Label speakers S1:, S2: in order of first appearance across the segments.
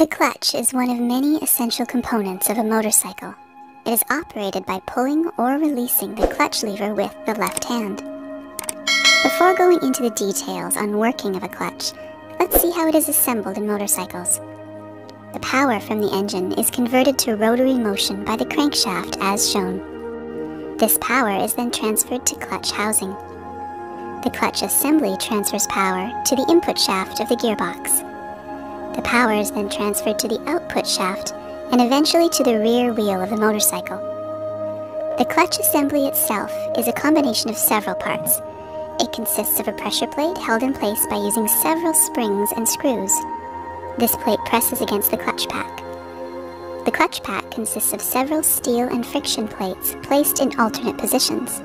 S1: The clutch is one of many essential components of a motorcycle. It is operated by pulling or releasing the clutch lever with the left hand. Before going into the details on working of a clutch, let's see how it is assembled in motorcycles. The power from the engine is converted to rotary motion by the crankshaft as shown. This power is then transferred to clutch housing. The clutch assembly transfers power to the input shaft of the gearbox. The power is then transferred to the output shaft and eventually to the rear wheel of the motorcycle. The clutch assembly itself is a combination of several parts. It consists of a pressure plate held in place by using several springs and screws. This plate presses against the clutch pack. The clutch pack consists of several steel and friction plates placed in alternate positions.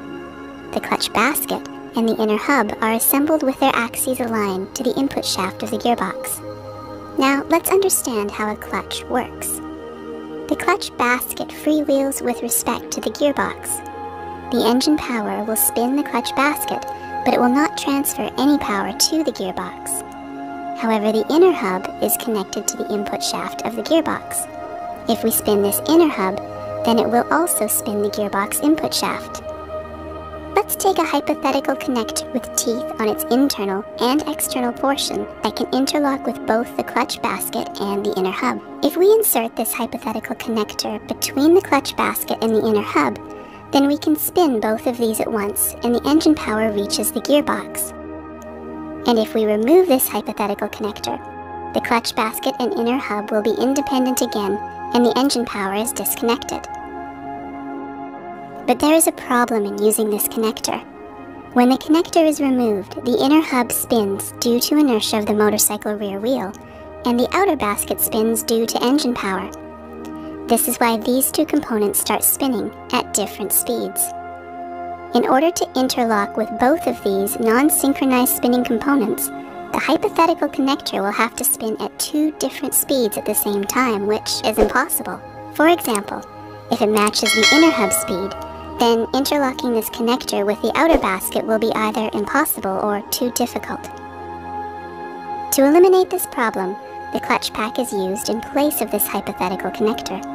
S1: The clutch basket and the inner hub are assembled with their axes aligned to the input shaft of the gearbox. Now, let's understand how a clutch works. The clutch basket freewheels with respect to the gearbox. The engine power will spin the clutch basket, but it will not transfer any power to the gearbox. However, the inner hub is connected to the input shaft of the gearbox. If we spin this inner hub, then it will also spin the gearbox input shaft. Let's take a hypothetical connector with teeth on its internal and external portion that can interlock with both the clutch basket and the inner hub. If we insert this hypothetical connector between the clutch basket and the inner hub, then we can spin both of these at once and the engine power reaches the gearbox. And if we remove this hypothetical connector, the clutch basket and inner hub will be independent again and the engine power is disconnected. But there is a problem in using this connector. When the connector is removed, the inner hub spins due to inertia of the motorcycle rear wheel, and the outer basket spins due to engine power. This is why these two components start spinning at different speeds. In order to interlock with both of these non-synchronized spinning components, the hypothetical connector will have to spin at two different speeds at the same time, which is impossible. For example, if it matches the inner hub speed, then interlocking this connector with the outer basket will be either impossible or too difficult. To eliminate this problem, the clutch pack is used in place of this hypothetical connector.